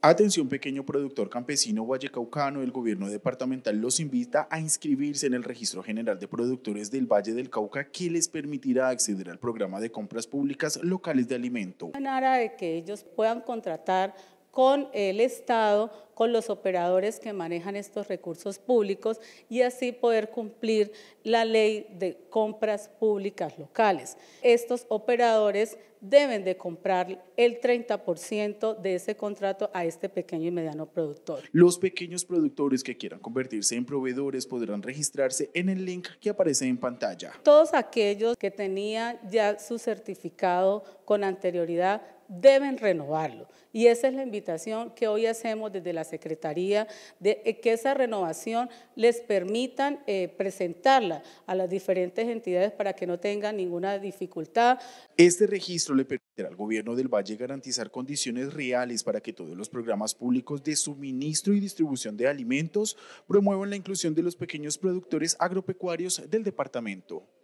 Atención pequeño productor campesino vallecaucano, el gobierno departamental los invita a inscribirse en el Registro General de Productores del Valle del Cauca que les permitirá acceder al programa de compras públicas locales de alimento. Manera de que ellos puedan contratar con el Estado, con los operadores que manejan estos recursos públicos y así poder cumplir la ley de compras públicas locales. Estos operadores deben de comprar el 30% de ese contrato a este pequeño y mediano productor. Los pequeños productores que quieran convertirse en proveedores podrán registrarse en el link que aparece en pantalla. Todos aquellos que tenían ya su certificado con anterioridad deben renovarlo. Y esa es la invitación que hoy hacemos desde la Secretaría, de eh, que esa renovación les permitan eh, presentarla a las diferentes entidades para que no tengan ninguna dificultad. Este registro le permitirá al gobierno del Valle garantizar condiciones reales para que todos los programas públicos de suministro y distribución de alimentos promuevan la inclusión de los pequeños productores agropecuarios del departamento.